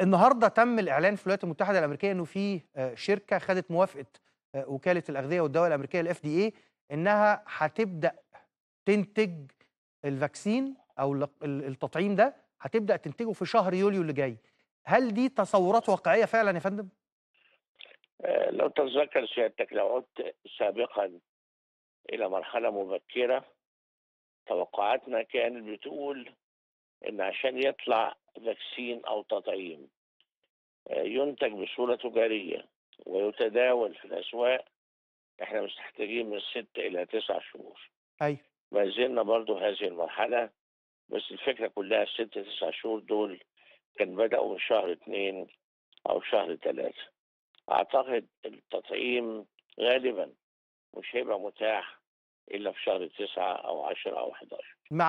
النهارده تم الإعلان في الولايات المتحدة الأمريكية إنه في آآ شركة خدت موافقة آآ وكالة الأغذية والدوا الأمريكية الFDA إنها هتبدأ تنتج الفاكسين أو ال ال التطعيم ده هتبدأ تنتجه في شهر يوليو اللي جاي. هل دي تصورات واقعية فعلًا يا فندم؟ آآ لو تتذكر سيادتك لو عُدت سابقًا إلى مرحلة مبكرة، توقعاتنا كانت بتقول إن عشان يطلع فاكسين أو تطعيم آآ يُنتج بصورة تجارية ويتداول في الأسواق، إحنا محتاجين من 6 إلى 9 شهور. أيوه. ما زلنا برضه هذه المرحلة، بس الفكرة كلها ال6، 9 شهور دول كان بدأوا من شهر 2 أو شهر 3. أعتقد التطعيم غالبًا مش هيبقى متاح إلا في شهر 9 أو 10 أو 11. مع